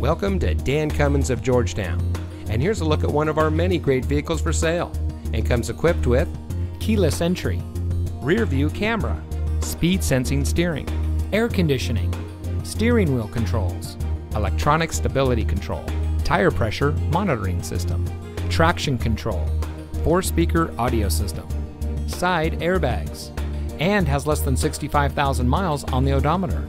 Welcome to Dan Cummins of Georgetown. And here's a look at one of our many great vehicles for sale. And comes equipped with keyless entry, rear view camera, speed sensing steering, air conditioning, steering wheel controls, electronic stability control, tire pressure monitoring system, traction control, four speaker audio system, side airbags, and has less than 65,000 miles on the odometer.